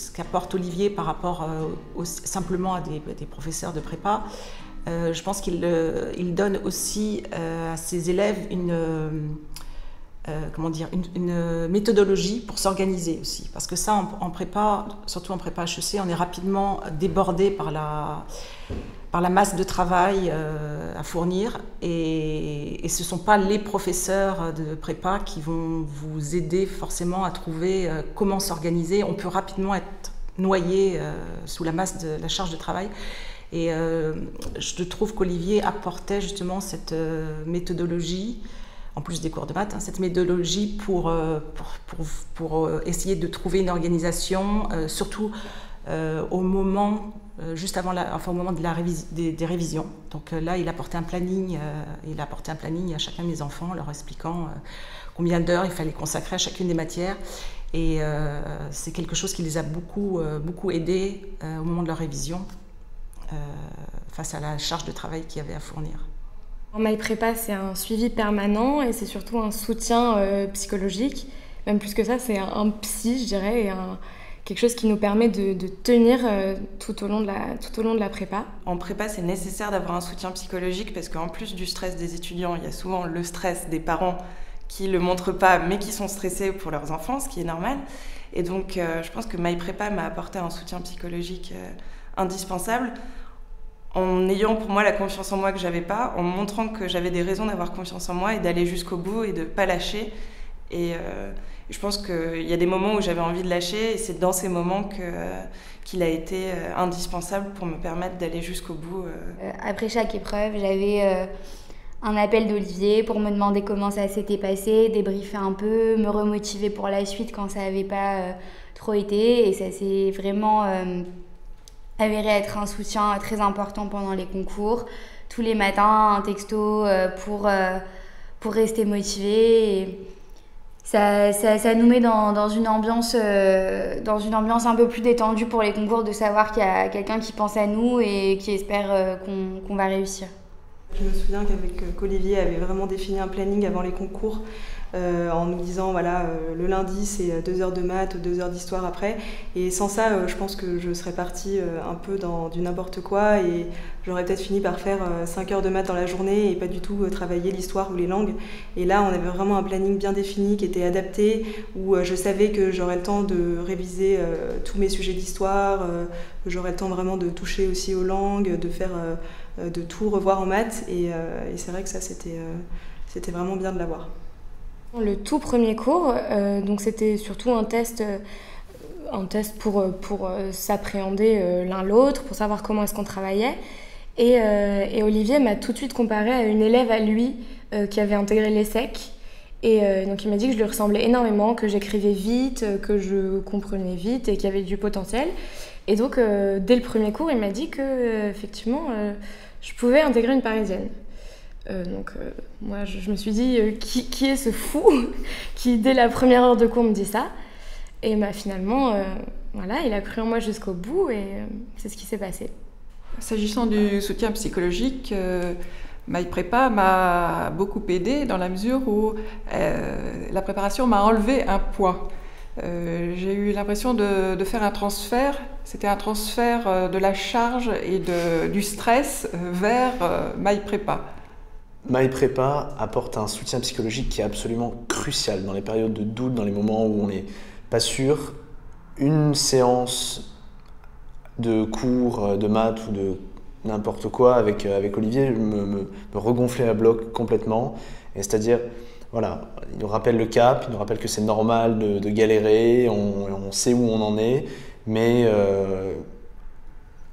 ce qu'apporte Olivier par rapport simplement à des, professeurs de prépa. je pense qu'il il donne aussi à ses élèves une euh, comment dire, une, méthodologie pour s'organiser aussi. Parce que ça, en, prépa, surtout en prépa HEC, on est rapidement débordé par la, par la masse de travail euh, à fournir. Et, ce ne sont pas les professeurs de prépa qui vont vous aider forcément à trouver euh, comment s'organiser. On peut rapidement être noyé sous la masse de la charge de travail. Et je trouve qu'Olivier apportait justement cette méthodologie en plus des cours de maths, hein, cette méthodologie pour, euh, pour, pour, euh, essayer de trouver une organisation, euh, surtout au moment, juste avant enfin, au moment des, révisions. Donc là, il a apporté un planning, il a apporté un planning à chacun de mes enfants, leur expliquant combien d'heures il fallait consacrer à chacune des matières. Et c'est quelque chose qui les a beaucoup, beaucoup aidés au moment de leur révision face à la charge de travail qu'il y avait à fournir. En MyPrépa, c'est un suivi permanent et c'est surtout un soutien euh, psychologique. Même plus que ça, c'est un, psy, je dirais, et quelque chose qui nous permet de, tenir euh, tout, au long de la, tout au long de la prépa. En prépa, c'est nécessaire d'avoir un soutien psychologique parce qu'en plus du stress des étudiants, il y a souvent le stress des parents qui ne le montrent pas mais qui sont stressés pour leurs enfants, ce qui est normal. Et donc, euh, je pense que MyPrépa m'a apporté un soutien psychologique indispensable en ayant pour moi la confiance en moi que j'avais pas, en montrant que j'avais des raisons d'avoir confiance en moi et d'aller jusqu'au bout et de pas lâcher. Et euh, je pense qu'il y a des moments où j'avais envie de lâcher et c'est dans ces moments que, qu'il a été euh, indispensable pour me permettre d'aller jusqu'au bout. Euh. Après chaque épreuve, j'avais un appel d'Olivier pour me demander comment ça s'était passé, débriefer un peu, me remotiver pour la suite quand ça n'avait pas trop été. Et ça s'est vraiment avéré être un soutien très important pendant les concours. Tous les matins, un texto euh, pour, euh, pour rester motivé. Ça, nous met euh, dans une ambiance un peu plus détendue pour les concours, de savoir qu'il y a quelqu'un qui pense à nous et qui espère qu'on va réussir. Je me souviens qu'avec Olivier avait vraiment défini un planning avant les concours euh, en nous disant voilà euh, le lundi c'est deux heures de maths, deux heures d'histoire après. Et sans ça, euh, je pense que je serais partie un peu dans du n'importe quoi et j'aurais peut-être fini par faire 5 heures de maths dans la journée et pas du tout travailler l'histoire ou les langues. Et là, on avait vraiment un planning bien défini qui était adapté où je savais que j'aurais le temps de réviser tous mes sujets d'histoire, que j'aurais le temps vraiment de toucher aussi aux langues, de faire de tout revoir en maths. Et, et c'est vrai que ça, c'était c'était vraiment bien de l'avoir. Le tout premier cours, euh, donc c'était surtout un test, euh, un test pour, euh, pour s'appréhender l'un l'autre, pour savoir comment est-ce qu'on travaillait. Et, et Olivier m'a tout de suite comparé à une élève à lui qui avait intégré l'ESSEC. Et donc il m'a dit que je lui ressemblais énormément, que j'écrivais vite, que je comprenais vite et qu'il y avait du potentiel. Et donc dès le premier cours, il m'a dit que effectivement je pouvais intégrer une parisienne. Euh, donc euh, moi je, me suis dit euh, qui, qui, est ce fou qui dès la première heure de cours me dit ça? Et bah, finalement voilà il a cru en moi jusqu'au bout et c'est ce qui s'est passé. S'agissant du soutien psychologique, MyPrépa m'a beaucoup aidé dans la mesure où la préparation m'a enlevé un poids. J'ai eu l'impression de, faire un transfert, c'était un transfert de la charge et de, du stress vers MyPrépa. MyPrépa apporte un soutien psychologique qui est absolument crucial dans les périodes de doute, dans les moments où on n'est pas sûr. Une séance de cours euh, de maths ou de n'importe quoi avec, euh, avec Olivier me, me, regonflait à bloc complètement. C'est-à-dire, voilà, il nous rappelle le cap, il nous rappelle que c'est normal de, galérer, on, sait où on en est, mais euh,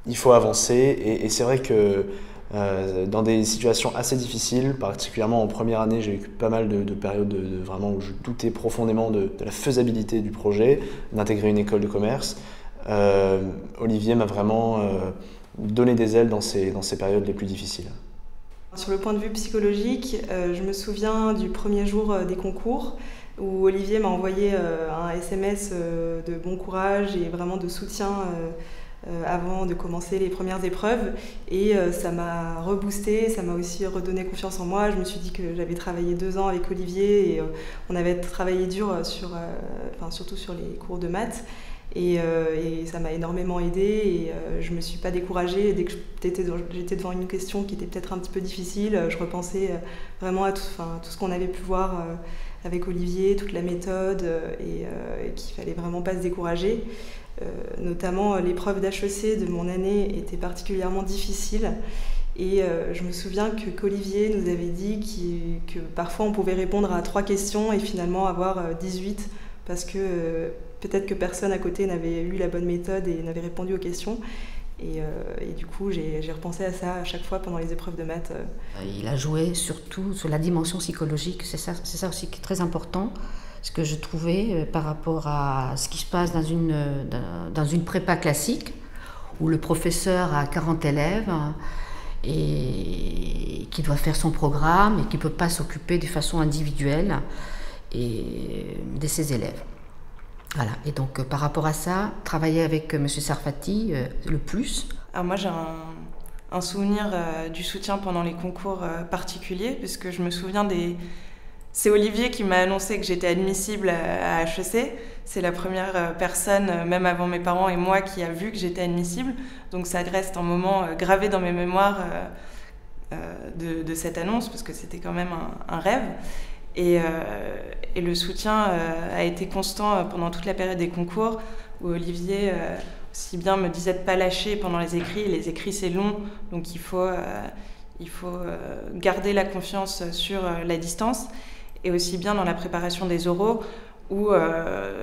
il faut avancer. Et, c'est vrai que euh, dans des situations assez difficiles, particulièrement en première année, j'ai eu pas mal de, périodes de, où je doutais profondément de, la faisabilité du projet, d'intégrer une école de commerce. Euh, Olivier m'a vraiment donné des ailes dans dans ces périodes les plus difficiles. Sur le point de vue psychologique, je me souviens du premier jour des concours où Olivier m'a envoyé un SMS de bon courage et vraiment de soutien euh, avant de commencer les premières épreuves. Et euh, ça m'a reboosté, ça m'a aussi redonné confiance en moi. Je me suis dit que j'avais travaillé deux ans avec Olivier et euh, on avait travaillé dur, sur, surtout sur les cours de maths. Et, ça m'a énormément aidé et je ne me suis pas découragée. Dès que j'étais devant une question qui était peut-être un petit peu difficile, je repensais vraiment à tout, ce qu'on avait pu voir avec Olivier, toute la méthode et, et qu'il fallait vraiment pas se décourager. notamment l'épreuve d'HEC de mon année était particulièrement difficile et euh, je me souviens que qu'Olivier nous avait dit que parfois on pouvait répondre à trois questions et finalement avoir 18 euh, parce que euh, peut-être que personne à côté n'avait eu la bonne méthode et n'avait répondu aux questions. Et, du coup, j'ai repensé à ça à chaque fois pendant les épreuves de maths. Il a joué surtout sur la dimension psychologique, c'est ça, aussi qui est très important. Ce que je trouvais par rapport à ce qui se passe dans une, dans une prépa classique, où le professeur a 40 élèves et qui doit faire son programme et qui ne peut pas s'occuper de façon individuelle et de ses élèves. Et donc euh, par rapport à ça, travailler avec euh, M. Sarfati euh, le plus. Alors moi j'ai un, souvenir du soutien pendant les concours particuliers, puisque je me souviens des... C'est Olivier qui m'a annoncé que j'étais admissible à HEC. C'est la première personne, même avant mes parents et moi, qui a vu que j'étais admissible. Donc ça reste un moment gravé dans mes mémoires de, cette annonce, parce que c'était quand même un, rêve. Et, le soutien a été constant pendant toute la période des concours, où Olivier aussi bien me disait de pas lâcher pendant les écrits. Les écrits, c'est long, donc il faut, il faut garder la confiance sur la distance. Et aussi bien dans la préparation des oraux, où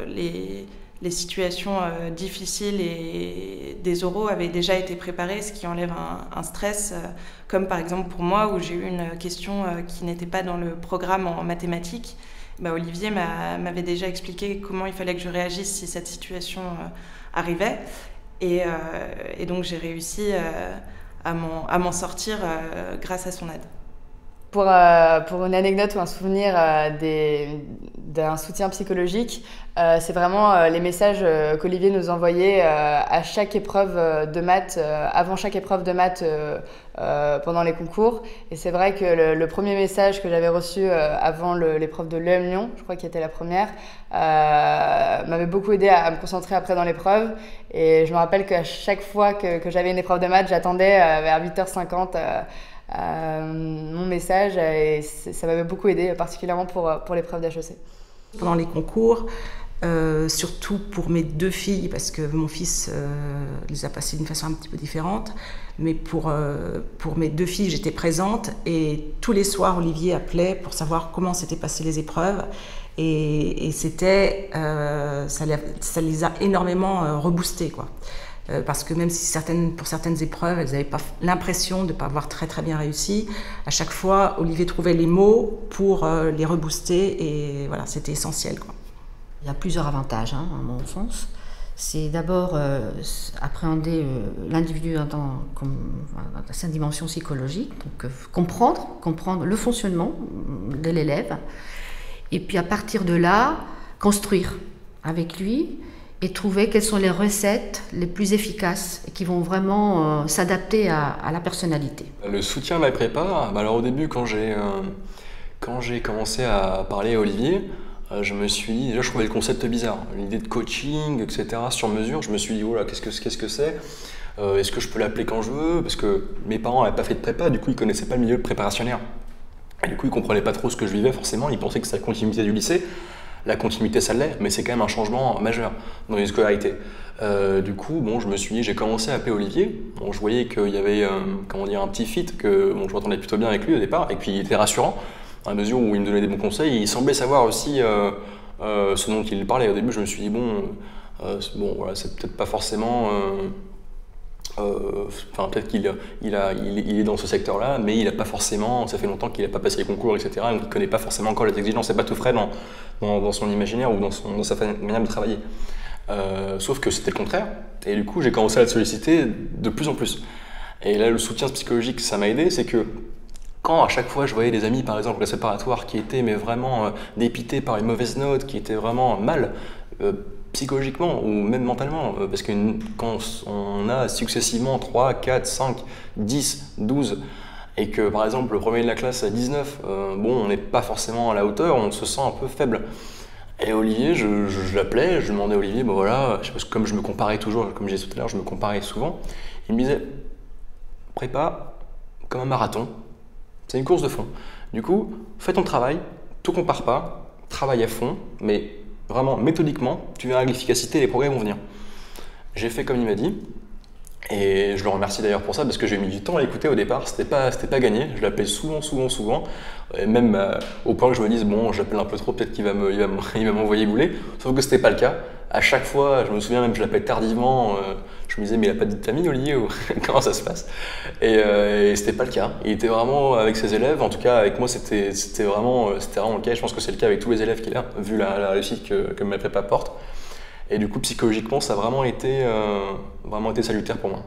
les les situations euh, difficiles et des oraux avaient déjà été préparées, ce qui enlève un, stress, euh, comme par exemple pour moi où j'ai eu une question euh, qui n'était pas dans le programme en mathématiques. Bah, Olivier m'avait déjà expliqué comment il fallait que je réagisse si cette situation arrivait. Et, et donc j'ai réussi à m'en sortir grâce à son aide. Pour, pour, une anecdote ou un souvenir d'un soutien psychologique, euh, c'est vraiment euh, les messages euh, qu'Olivier nous envoyait à chaque épreuve de maths, avant chaque épreuve de maths pendant les concours. Et c'est vrai que le, premier message que j'avais reçu avant l'épreuve de l'EM Lyon, je crois qu'il était la première, m'avait beaucoup aidé à, me concentrer après dans l'épreuve. Et je me rappelle qu'à chaque fois que j'avais une épreuve de maths, j'attendais vers 8h50 mon message et ça m'avait beaucoup aidé, particulièrement pour, pour l'épreuve d'HEC. Pendant les concours, euh, surtout pour mes deux filles, parce que mon fils euh, les a passées d'une façon un petit peu différente. Mais pour, euh, pour mes deux filles, j'étais présente et tous les soirs, Olivier appelait pour savoir comment s'étaient passées les épreuves. Et, c'était, ça, les, a énormément reboostées. Quoi. Parce que même si pour certaines épreuves, elles n'avaient pas l'impression de ne pas avoir très très bien réussi, à chaque fois, Olivier trouvait les mots pour les rebooster et voilà, c'était essentiel. Il y a plusieurs avantages, hein, à mon sens. C'est d'abord euh, appréhender euh, l'individu dans, sa dimension psychologique, donc euh, comprendre, comprendre le fonctionnement de l'élève, et puis à partir de là, construire avec lui et trouver quelles sont les recettes les plus efficaces et qui vont vraiment s'adapter à, la personnalité. Le soutien de la prépa, bah alors au début quand j'ai j'ai commencé à parler à Olivier, euh, je me suis déjà je trouvais le concept bizarre, l'idée de coaching, etc., sur mesure, je me suis dit, oh là, qu'est-ce que c'est -ce c'est? Euh, Est-ce que je peux l'appeler quand je veux? Parce que mes parents n'avaient pas fait de prépa, du coup ils connaissaient pas le milieu préparationnaire. Et du coup ils comprenaient pas trop ce que je vivais forcément, ils pensaient que c'était la continuité du lycée. La continuité ça l'est, mais c'est quand même un changement majeur dans une scolarité. Euh, du coup, bon, je me suis j'ai commencé à appeler Olivier. Je voyais qu'il y avait, dire, un petit fit, que bon, je m'entendais plutôt bien avec lui au départ, et puis il était rassurant à mesure où il me donnait des bons conseils. Il semblait savoir aussi euh, euh, ce dont il parlait. Au début, je me suis dit, bon, euh, bon voilà, c'est peut-être pas forcément. Enfin, peut-être qu'il est dans ce secteur-là, mais il n'a pas forcément, ça fait longtemps qu'il n'a pas passé les concours, etc. Donc il ne connaît pas forcément encore les exigences, c'est pas tout frais dans, son imaginaire ou dans, sa manière de travailler. sauf que c'était le contraire. Et du coup, j'ai commencé à le solliciter de plus en plus. Et là, le soutien psychologique, ça m'a aidé, c'est que quand à chaque fois je voyais des amis, par exemple, le séparatoire, qui étaient mais vraiment euh, dépités par une mauvaise note, qui étaient vraiment mal euh, psychologiquement ou même mentalement, euh, parce que quand on a successivement 3, 4, 5, 10, 12, et que par exemple le premier de la classe à 19, bon, on n'est pas forcément à la hauteur, on se sent un peu faible. Et Olivier, je, je, l'appelais, je demandais à Olivier, bon voilà, comme je me comparais toujours, comme j'ai dit tout à l'heure, je me comparais souvent, il me disait, prépa comme un marathon, c'est une course de fond. Du coup, fais ton travail, tout compare pas, travaille à fond, mais vraiment méthodiquement, tu verras l'efficacité et les progrès vont venir. J'ai fait comme il m'a dit, et je le remercie d'ailleurs pour ça parce que j'ai mis du temps à l'écouter au départ, c'était pas, pas gagné. Je l'appelais souvent, souvent, souvent, et même euh, au point que je me dise bon, j'appelle un peu trop, peut-être qu'il va me, il m'envoyer bouler. Sauf que c'était pas le cas. À chaque fois, je me souviens même, je l'appelais tardivement. Euh, je me disais mais il a pas de famille Olivier ou comment ça se passe? Et, euh, et c'était pas le cas. Il était vraiment avec ses élèves. En tout cas, avec moi, c'était, vraiment, c'était vraiment le cas. Je pense que c'est le cas avec tous les élèves qu'il a, vu la, réussite que, que ma prépa porte. Et du coup, psychologiquement, ça a vraiment été, euh, vraiment été salutaire pour moi.